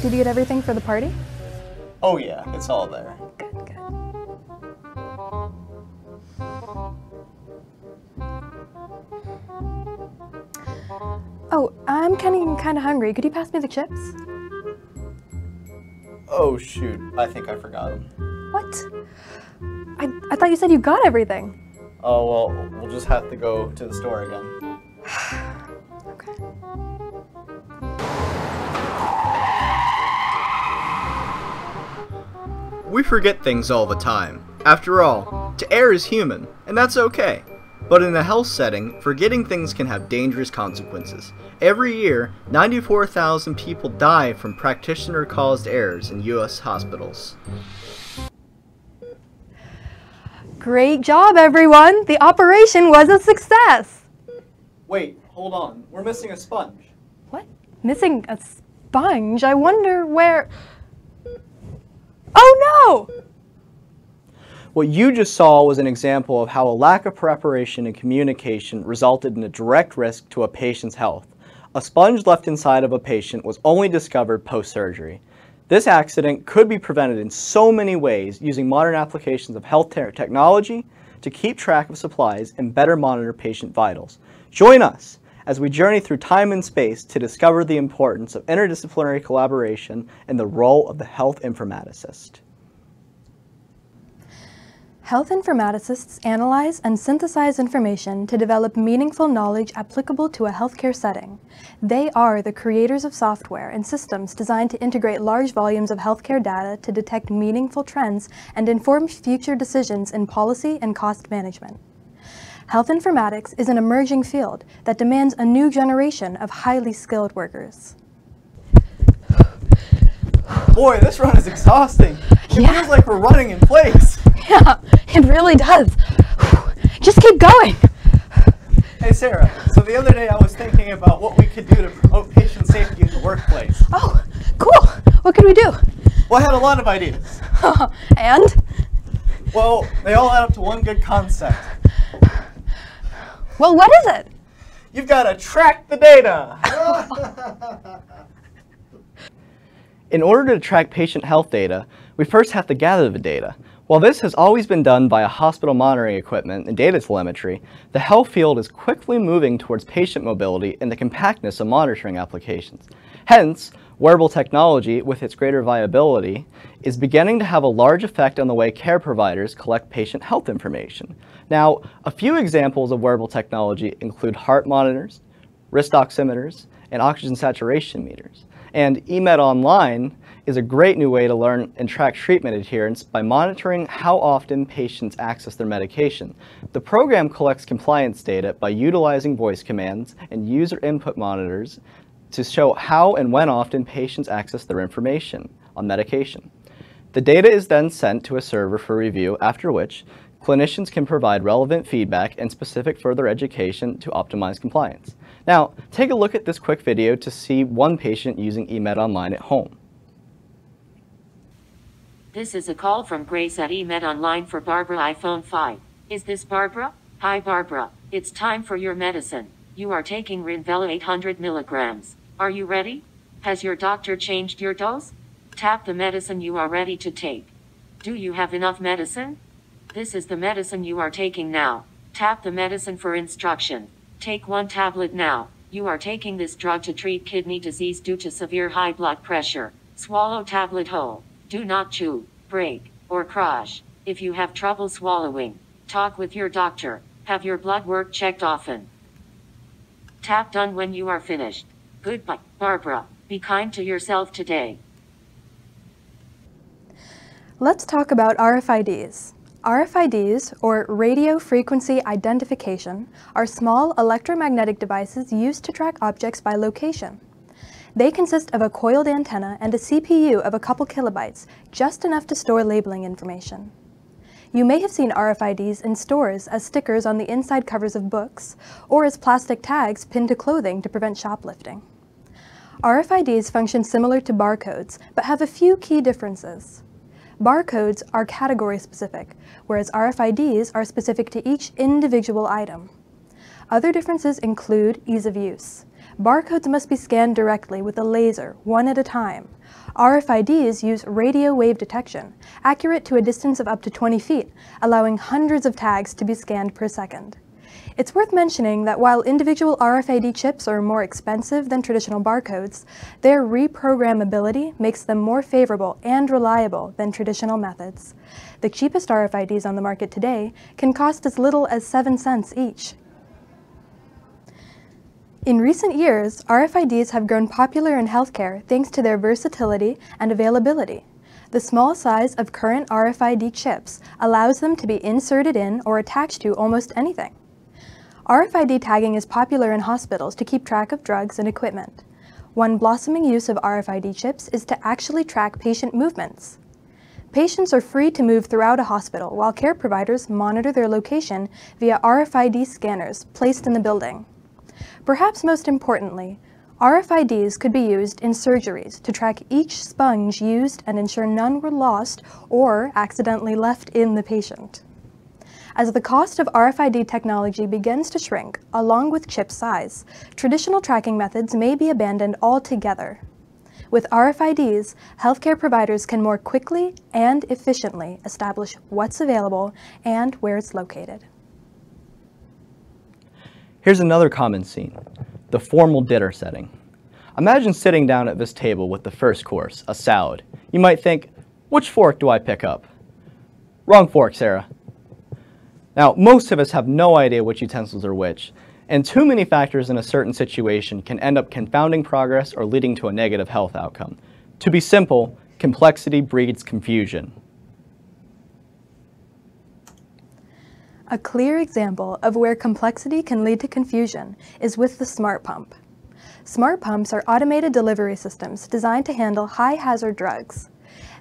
Did you get everything for the party? Oh yeah, it's all there. Good, good. Oh, I'm getting kind of hungry. Could you pass me the chips? Oh shoot, I think I forgot them. What? I, I thought you said you got everything. Oh well, we'll just have to go to the store again. We forget things all the time. After all, to err is human, and that's okay. But in a health setting, forgetting things can have dangerous consequences. Every year, 94,000 people die from practitioner caused errors in US hospitals. Great job, everyone! The operation was a success! Wait, hold on. We're missing a sponge. What? Missing a sponge? I wonder where. Oh no! What you just saw was an example of how a lack of preparation and communication resulted in a direct risk to a patient's health. A sponge left inside of a patient was only discovered post-surgery. This accident could be prevented in so many ways using modern applications of health te- technology to keep track of supplies and better monitor patient vitals. Join us as we journey through time and space to discover the importance of interdisciplinary collaboration and the role of the health informaticist. Health informaticists analyze and synthesize information to develop meaningful knowledge applicable to a healthcare setting. They are the creators of software and systems designed to integrate large volumes of healthcare data to detect meaningful trends and inform future decisions in policy and cost management. Health informatics is an emerging field that demands a new generation of highly skilled workers. Boy, this run is exhausting. It Yeah. feels like we're running in place. Yeah, it really does. Just keep going. Hey Sarah, so the other day I was thinking about what we could do to promote patient safety in the workplace. Oh, cool. What could we do? Well, I had a lot of ideas. and? Well, they all add up to one good concept. Well, what is it? You've got to track the data. In order to track patient health data, we first have to gather the data. While this has always been done via hospital monitoring equipment and data telemetry, the health field is quickly moving towards patient mobility and the compactness of monitoring applications. Hence, wearable technology, with its greater viability, is beginning to have a large effect on the way care providers collect patient health information. Now, a few examples of wearable technology include heart monitors, wrist oximeters, and oxygen saturation meters. And eMed Online is a great new way to learn and track treatment adherence by monitoring how often patients access their medication. The program collects compliance data by utilizing voice commands and user input monitors to show how and when often patients access their information on medication. The data is then sent to a server for review, after which clinicians can provide relevant feedback and specific further education to optimize compliance. Now, take a look at this quick video to see one patient using eMed Online at home. This is a call from Grace at eMed Online for Barbara iPhone 5. Is this Barbara? Hi Barbara, it's time for your medicine. You are taking Renvela 800 milligrams. Are you ready? Has your doctor changed your dose? Tap the medicine you are ready to take. Do you have enough medicine? This is the medicine you are taking now. Tap the medicine for instruction. Take one tablet now. You are taking this drug to treat kidney disease due to severe high blood pressure. Swallow tablet whole. Do not chew, break, or crush. If you have trouble swallowing, talk with your doctor. Have your blood work checked often. Tap done when you are finished. Goodbye, Barbara. Be kind to yourself today. Let's talk about RFIDs. RFIDs, or radio frequency identification, are small electromagnetic devices used to track objects by location. They consist of a coiled antenna and a CPU of a couple kilobytes, just enough to store labeling information. You may have seen RFIDs in stores as stickers on the inside covers of books, or as plastic tags pinned to clothing to prevent shoplifting. RFIDs function similar to barcodes, but have a few key differences. Barcodes are category specific, whereas RFIDs are specific to each individual item. Other differences include ease of use. Barcodes must be scanned directly with a laser, one at a time. RFIDs use radio wave detection, accurate to a distance of up to 20 feet, allowing hundreds of tags to be scanned per second. It's worth mentioning that while individual RFID chips are more expensive than traditional barcodes, their reprogrammability makes them more favorable and reliable than traditional methods. The cheapest RFIDs on the market today can cost as little as 7 cents each. In recent years, RFIDs have grown popular in healthcare thanks to their versatility and availability. The small size of current RFID chips allows them to be inserted in or attached to almost anything. RFID tagging is popular in hospitals to keep track of drugs and equipment. One blossoming use of RFID chips is to actually track patient movements. Patients are free to move throughout a hospital while care providers monitor their location via RFID scanners placed in the building. Perhaps most importantly, RFIDs could be used in surgeries to track each sponge used and ensure none were lost or accidentally left in the patient. As the cost of RFID technology begins to shrink, along with chip size, traditional tracking methods may be abandoned altogether. With RFIDs, healthcare providers can more quickly and efficiently establish what's available and where it's located. Here's another common scene, the formal dinner setting. Imagine sitting down at this table with the first course, a salad. You might think, which fork do I pick up? Wrong fork, Sarah. Now, most of us have no idea which utensils are which, and too many factors in a certain situation can end up confounding progress or leading to a negative health outcome. To be simple, complexity breeds confusion. A clear example of where complexity can lead to confusion is with the smart pump. Smart pumps are automated delivery systems designed to handle high-hazard drugs.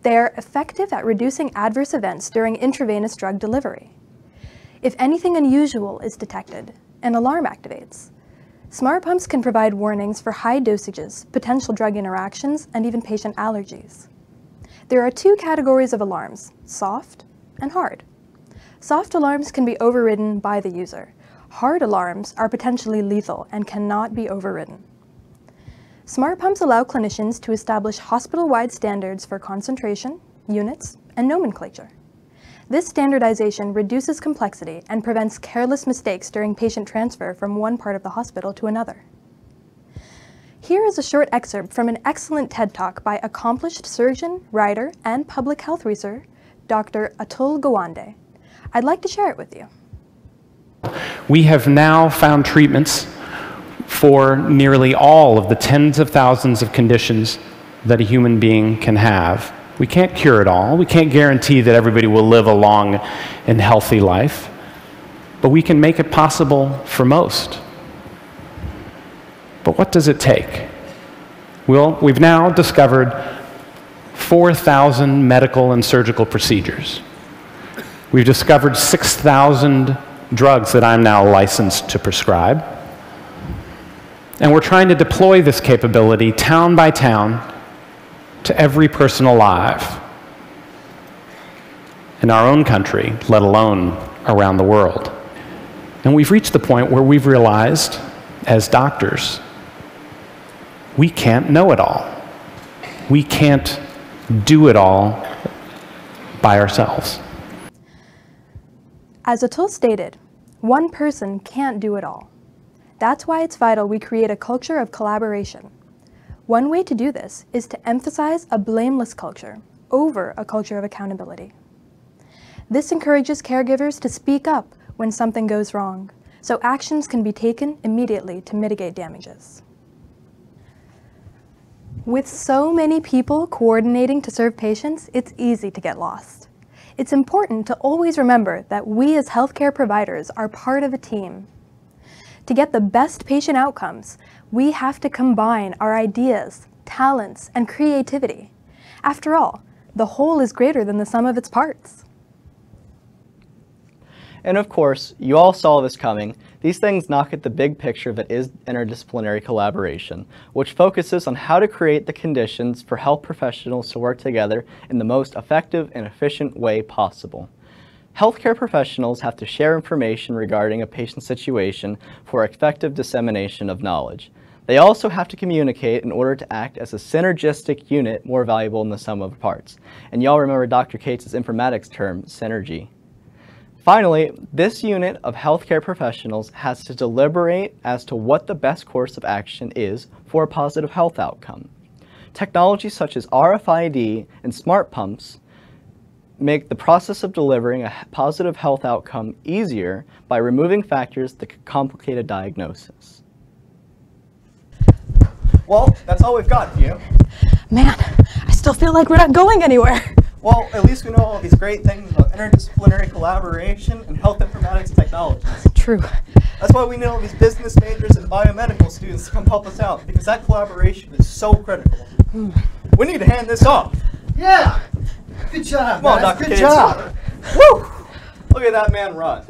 They are effective at reducing adverse events during intravenous drug delivery. If anything unusual is detected, an alarm activates. Smart pumps can provide warnings for high dosages, potential drug interactions, and even patient allergies. There are two categories of alarms, soft and hard. Soft alarms can be overridden by the user. Hard alarms are potentially lethal and cannot be overridden. Smart pumps allow clinicians to establish hospital-wide standards for concentration, units, and nomenclature. This standardization reduces complexity and prevents careless mistakes during patient transfer from one part of the hospital to another. Here is a short excerpt from an excellent TED Talk by accomplished surgeon, writer, and public health researcher, Dr. Atul Gawande. I'd like to share it with you. We have now found treatments for nearly all of the tens of thousands of conditions that a human being can have we can't cure it all. We can't guarantee that everybody will live a long and healthy life. But we can make it possible for most. But what does it take? Well, we've now discovered 4,000 medical and surgical procedures. We've discovered 6,000 drugs that I'm now licensed to prescribe. And we're trying to deploy this capability town by town to every person alive in our own country, let alone around the world. And we've reached the point where we've realized, as doctors, we can't know it all. We can't do it all by ourselves. As Atul stated, one person can't do it all. That's why it's vital we create a culture of collaboration. One way to do this is to emphasize a blameless culture over a culture of accountability. This encourages caregivers to speak up when something goes wrong, so actions can be taken immediately to mitigate damages. With so many people coordinating to serve patients, it's easy to get lost. It's important to always remember that we as healthcare providers are part of a team. To get the best patient outcomes, we have to combine our ideas, talents, and creativity. After all, the whole is greater than the sum of its parts. And of course, you all saw this coming. These things knock at the big picture that is interdisciplinary collaboration, which focuses on how to create the conditions for health professionals to work together in the most effective and efficient way possible. Healthcare professionals have to share information regarding a patient's situation for effective dissemination of knowledge. They also have to communicate in order to act as a synergistic unit more valuable than the sum of parts. And y'all remember Dr. Cates' informatics term, synergy. Finally, this unit of healthcare professionals has to deliberate as to what the best course of action is for a positive health outcome. Technologies such as RFID and smart pumps make the process of delivering a positive health outcome easier by removing factors that could complicate a diagnosis. Well, that's all we've got you. Man, I still feel like we're not going anywhere. Well, at least we know all these great things about interdisciplinary collaboration and health informatics technologies. True. That's why we need all these business majors and biomedical students to come help us out, because that collaboration is so critical. Hmm. We need to hand this off. Yeah. Good job. Come on. Dr. Good Cates. job. Woo! Look at that man run.